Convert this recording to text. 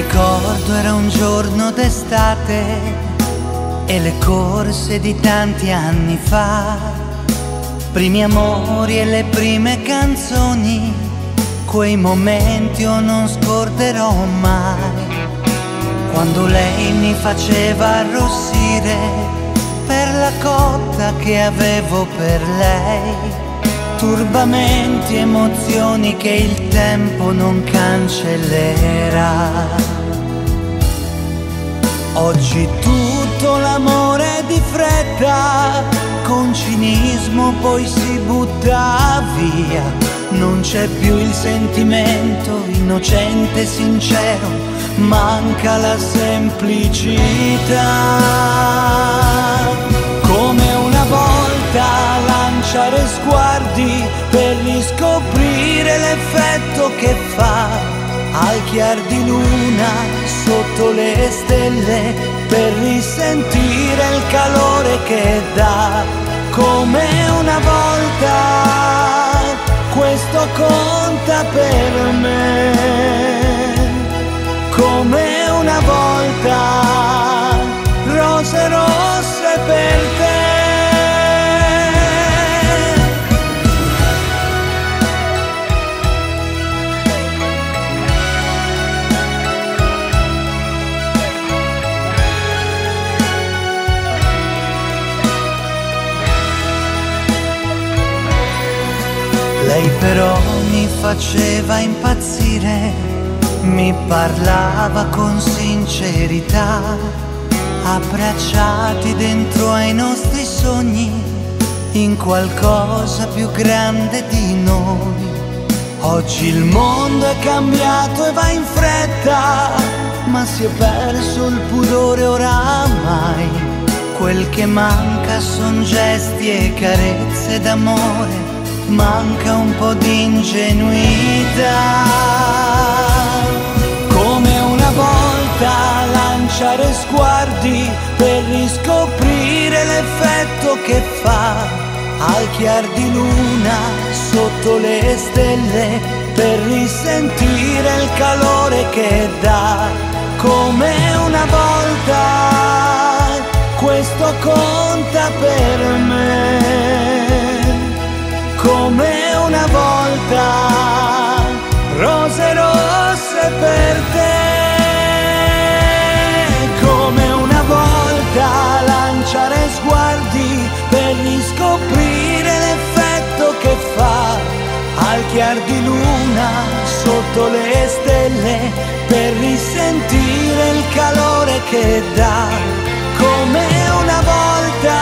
ricordo era un giorno d'estate e le corse di tanti anni fa. Primi amori e le prime canzoni, quei momenti io non scorderò mai. Quando lei mi faceva arrossire per la cotta che avevo per lei turbamenti, emozioni che il tempo non cancellerà. Oggi tutto l'amore di fretta, con cinismo poi si butta via. Non c'è più il sentimento innocente, sincero, manca la semplicità. Lanciare sguardi per riscoprire l'effetto che fa al chiar di luna sotto le stelle per risentire il calore che dà. Come una volta questo conta per me. Come una volta Lei però mi faceva impazzire, mi parlava con sincerità, abbracciati dentro ai nostri sogni, in qualcosa più grande di noi. Oggi il mondo è cambiato e va in fretta, ma si è perso il pudore oramai. Quel che manca son gesti e carezze d'amore manca un po' di ingenuità. Come una volta lanciare sguardi per riscoprire l'effetto che fa al chiar di luna sotto le stelle per risentire il calore che dà. Come una volta questo conta per me lanciare sguardi per riscoprire l'effetto che fa al chiar di luna sotto le stelle per risentire il calore che dà, come una volta